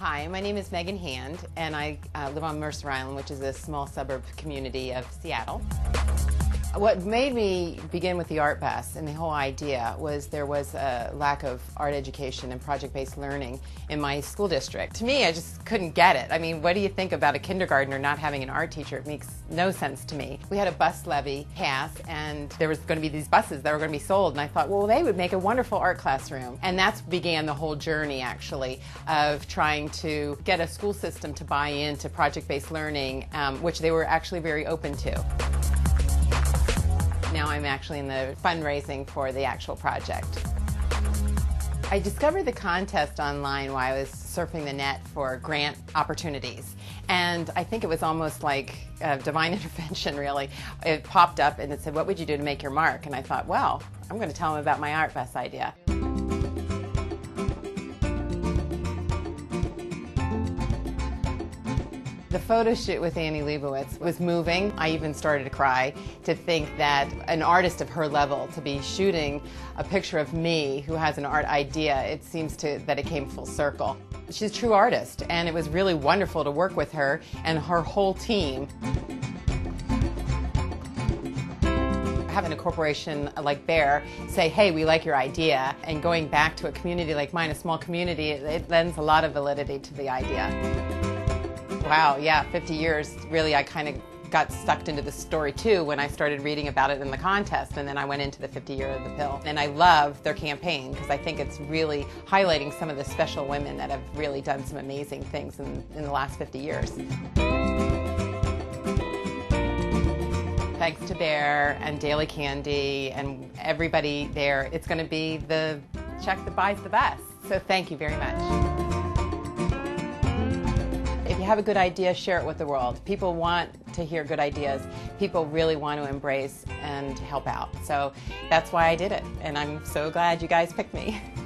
Hi, my name is Megan Hand, and I uh, live on Mercer Island, which is a small suburb community of Seattle. What made me begin with the Art Bus and the whole idea was there was a lack of art education and project-based learning in my school district. To me, I just couldn't get it. I mean, what do you think about a kindergartner not having an art teacher? It makes no sense to me. We had a bus levy pass and there was going to be these buses that were going to be sold and I thought, well, they would make a wonderful art classroom. And that's began the whole journey actually of trying to get a school system to buy into project-based learning, um, which they were actually very open to. Now I'm actually in the fundraising for the actual project. I discovered the contest online while I was surfing the net for grant opportunities. And I think it was almost like divine intervention, really. It popped up and it said, What would you do to make your mark? And I thought, Well, I'm going to tell them about my Art Bus idea. The photo shoot with Annie Leibovitz was moving. I even started to cry to think that an artist of her level to be shooting a picture of me who has an art idea, it seems to that it came full circle. She's a true artist and it was really wonderful to work with her and her whole team. having a corporation like Bayer say, hey, we like your idea, and going back to a community like mine, a small community, it lends a lot of validity to the idea. Wow, yeah, 50 years. Really, I kind of got sucked into the story too when I started reading about it in the contest, and then I went into the 50 year of the pill. And I love their campaign because I think it's really highlighting some of the special women that have really done some amazing things in, in the last 50 years. Thanks to Bayer and Daily Candy and everybody there, it's going to be the check that buys the best. So thank you very much. Have a good idea, share it with the world. People want to hear good ideas. People really want to embrace and help out. So that's why I did it. And I'm so glad you guys picked me.